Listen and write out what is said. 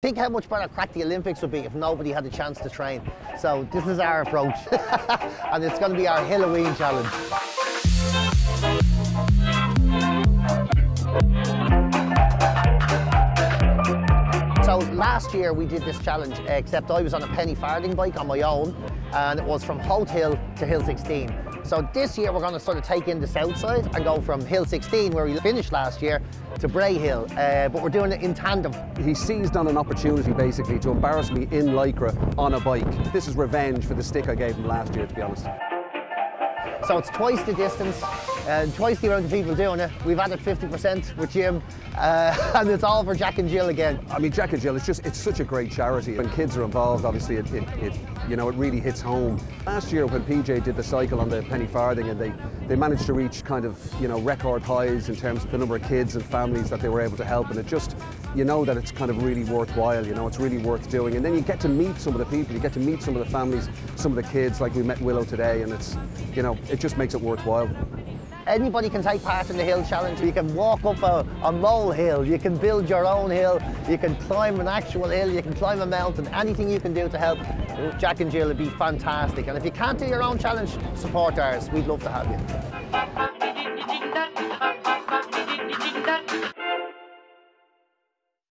Think how much better crack the Olympics would be if nobody had a chance to train. So this is our approach. and it's going to be our Halloween challenge. So last year we did this challenge, except I was on a penny farthing bike on my own, and it was from Howth Hill to Hill 16. So this year we're going to sort of take in the south side and go from Hill 16, where we finished last year, to Bray Hill, uh, but we're doing it in tandem. He seized on an opportunity basically to embarrass me in Lycra on a bike. This is revenge for the stick I gave him last year, to be honest. So it's twice the distance and twice the amount of people doing it. We've added 50% with Jim uh, and it's all for Jack and Jill again. I mean, Jack and Jill, it's just, it's such a great charity. When kids are involved, obviously, it, it, it, you know, it really hits home. Last year when PJ did the cycle on the penny farthing and they, they managed to reach kind of, you know, record highs in terms of the number of kids and families that they were able to help and it just, you know that it's kind of really worthwhile, you know, it's really worth doing. And then you get to meet some of the people, you get to meet some of the families, some of the kids, like we met Willow today, and it's, you know, it just makes it worthwhile. Anybody can take part in the hill challenge. You can walk up a, a mole hill, you can build your own hill, you can climb an actual hill, you can climb a mountain, anything you can do to help Jack and Jill would be fantastic. And if you can't do your own challenge, support ours. We'd love to have you.